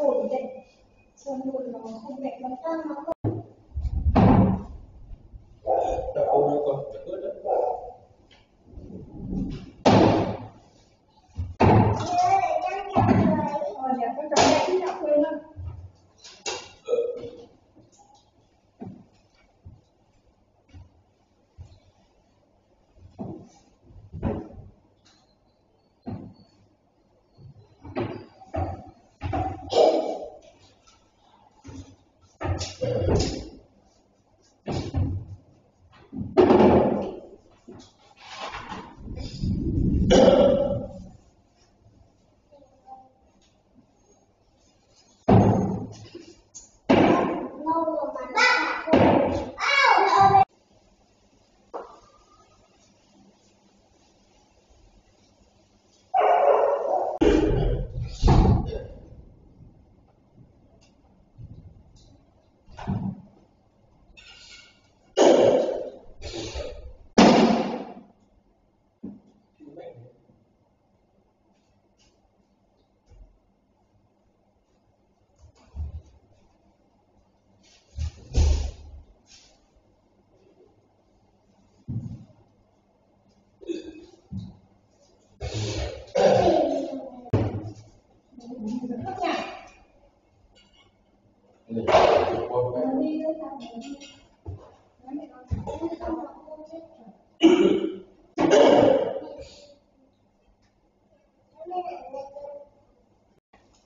ขุ่เด็กช่วนขุ่นขงคุณเด็กมันตั้งมัก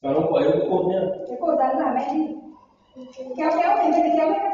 Pero no puedo comer. O cô dán giả mẹ Quer Kéo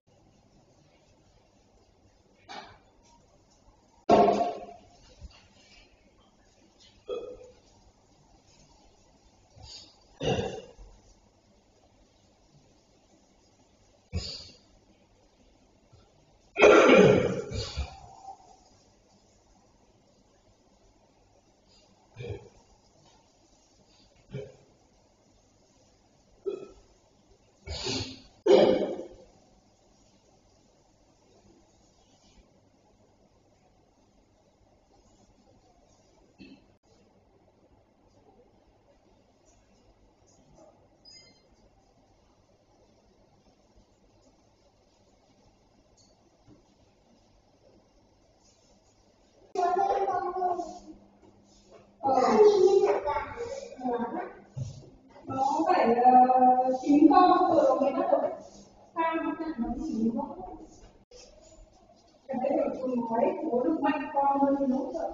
cái thấy bố được mạnh con hơn thì nó sợ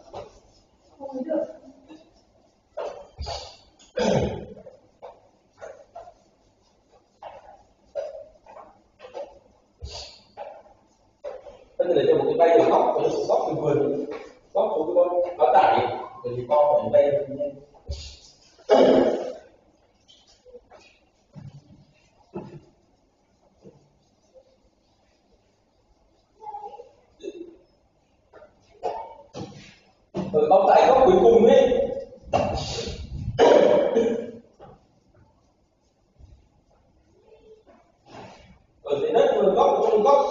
không ấy được. Bây giờ để cho một cái bay được góc, có những góc từ vườn. Góc của con nó tải. Bởi vì con phải bay được nhanh ừ, góc tay góc cuối cùng ấy ở dưới đất vừa góc trong góc